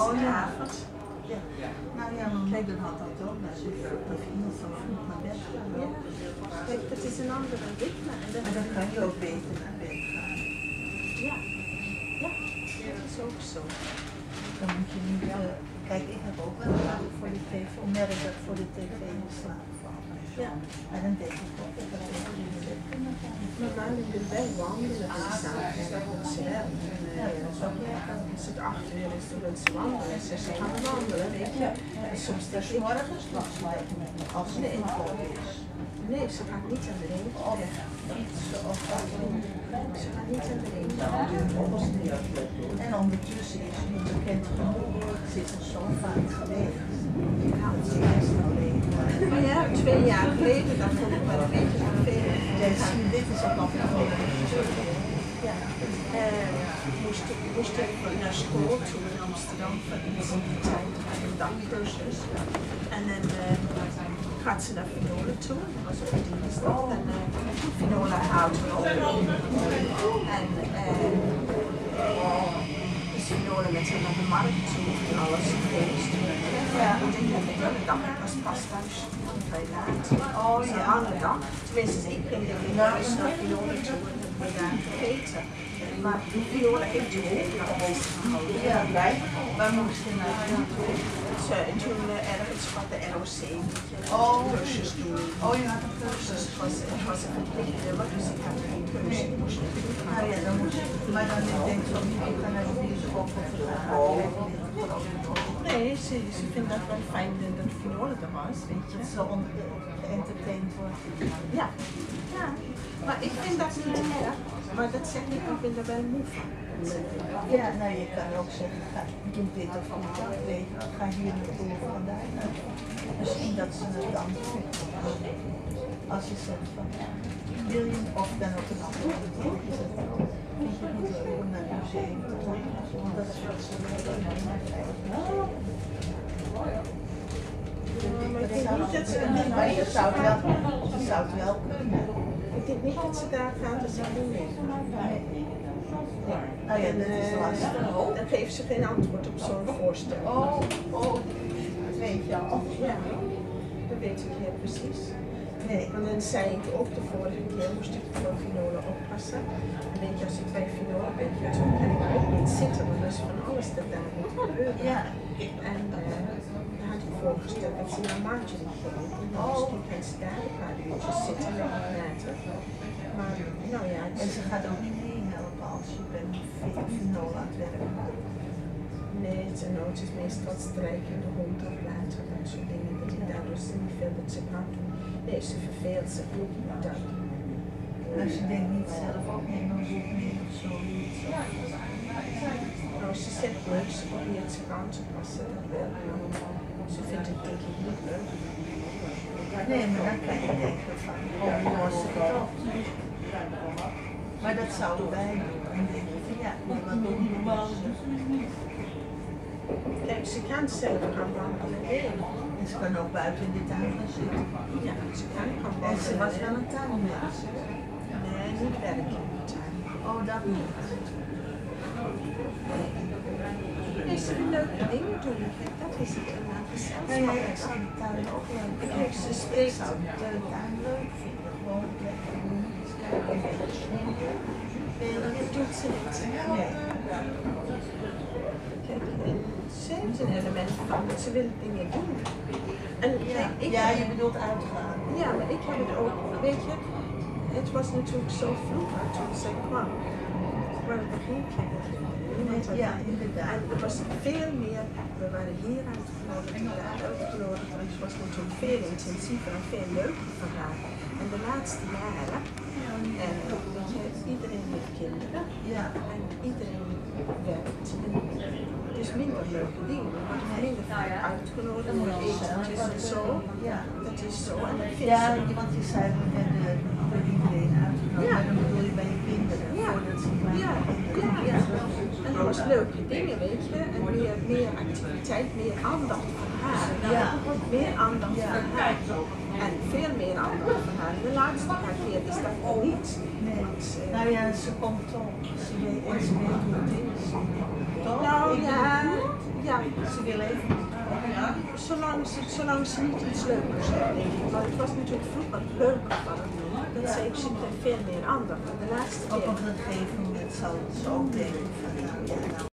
Oh ja. Ja. Nou ja, mijn moeder had dat ook. Nou, ze heeft iemand zo vroeg naar bed gaan. Ja. Kijk, dat is een andere ritme. En dat, Maar dan kan je ook beter naar bed gaan. ja. ja, dat is ook zo. Dan moet je niet... eh, kijk, ik heb ook wel lang voor de tv, merk dat voor de tv in slaap vallen. Ja. Maar dan denk ik ook dat we in bed kunnen gaan. Maar wij willen wel wandelen en s'avonds naar concert. En eh, zo, als het acht uur is, wil ze wandelen. Ze zegt, gaan wandelen, weet je. En soms ik, morgens nog als het inkoop is. nee, ze gaat niet aan de ring. Of iets of wat. Ze gaat niet aan de ring. En ondertussen is nu bekend genoeg, zit er zo vaak geweest. Ik hou het eerst. Maar ja, twee jaar geleden, dat vond ik wel een beetje vervelend. Dus dit is ook nog een Ja. En moest, moest ik naar school toe in Amsterdam in die tijd, een dagcursus. En dan eh, gaat ze naar Finola toe, dat was op dinsdag. En uh, Finola houdt me op. En eh is Finola met haar naar de markt toe en alles geweest. Ja, ik denk dat ik de hele dag, was pas thuis, laat. Oh ja, een lange dag. Tenminste, ik denk ik naar Finola toe en heb me daar gegeten. Maar Viola heeft de hoofddag bezig gehouden. Ja, wij, wij moesten naar de en toen uh, ergens van de ROC je Oh. cursus doen. Oh, je had een Dus cursus. het was, het was een verplicht nummer, dus ik had geen. Ik moest. Nou ja, dan moest je, maar dan denk ik niet, ik ga naar de bioscoop of ga Nee, ze, ze vindt dat wel fijn dat Viola er was, weet je. Dat zo on- geëntertained wordt. Ja, ja. Maar ik vind dat niet erg. Maar dat zeg ik, ik ben er wel moe van. Ja, nou je kan ook zeggen, ga, doe dit of niet dat, je, ga hier naartoe of naartoe. Misschien dat ze het dan doen. Als je zegt van, wil je, of dan ook een andere Dat is wat ze ik denk niet dat ze Nee, maar je zou het wel, je zou het wel kunnen. Ik denk niet dat ze daar gaan, dat ze doen mee. Nou ja, dat is lastig. Dan geeft ze geen antwoord op zo'n voorstel. Oh, oh, dat weet je al. Ja, dat weet ik heel precies. Nee, En dan zei ik ook de vorige keer, moest ik voor Finola oppassen. En weet je, als ik bij Finola ben, toen kan ik ook niet zitten, want er is van alles dat daar moet gebeuren. ja. En uh, dan had ik voorgesteld dat ze naar Marjorie ging. En dan Oh. misschien kan ze daar een paar uurtjes zitten me praten. Maar nou ja, En ze gaat ook niet meehelpen als je bent Finola aan het werk. nee, ze nood is meestal strijken, de hond opblazen, dat soort dingen. Dat ik daardoor niet veel dat ze kan doen. Nee, ze verveelt zich ook niet dan. Als je denkt niet zelf ook niet een boek mee of zoiets. Nou, ze zegt leuk, ze probeert zich aan te passen, dat wel. Ze vindt het denk ik niet leuk. Nee, maar dan kan je denken van, oh, hoe was het toch? Maar dat zouden wij doen. Dan denk je van, ja, wat doen maar? Kijk, ze kan zelf gaan wandelen. En ze kan ook buiten in de tuin gaan zitten. En ze was wel een tuinmens. Nee, niet werken in de tuin. Oh, dat niet. Nee, ze wil leuke dingen doen. Dat is het. Een Nou ja, ik zou de tuin ook leuk vinden. Ik zou de tuin leuk vinden. Gewoon lekker doen, kijken, snoepen. Dat doet ze niet. Nee. Ze heeft een element van dat ze wil dingen doen. En Ja, kijk, ik, ja, je bedoelt uitgaan. ja, maar ik heb het ook, weet je, het was natuurlijk zo vroeger toen zij kwam. Er waren er geen kinderen. Ja, inderdaad. En er was veel meer, we waren hier uitgenodigd en daar uitgenodigd. En het was natuurlijk veel intensiever en veel leuker voor haar. En de laatste jaren, en weet je, iedereen heeft kinderen. Ja. En iedereen werkt. En het is minder leuke dingen. Er wordt minder vaak uitgenodigd voor etentjes en zo. Ja. Dat is zo. En dat vind Ja, want je zei we hebben door iedereen uitgenodigd. Ja. Maar dan bedoel je bij je kinderen. Ja. Voordat ze Ja, ja, ja. En dat was leuke dingen, weet je. En meer, meer activiteit, meer aandacht voor haar. Ja. Meer aandacht Ja. voor haar. En veel meer aandacht voor haar. De laatste paar keer is dat niet. Nee. Want, eh, Nou ja, ze komt toch. Ze weet, en ze weet hoe het is. Toch? Nou ja, ja, ze wil even. Zolang ze, zolang ze niet iets leukers ik. Maar het was natuurlijk vroeger leuker van. Dat zei ik zit er veel meer aan. De laatste keer. op een gegeven moment zal ze ook denken van, nou ja, nou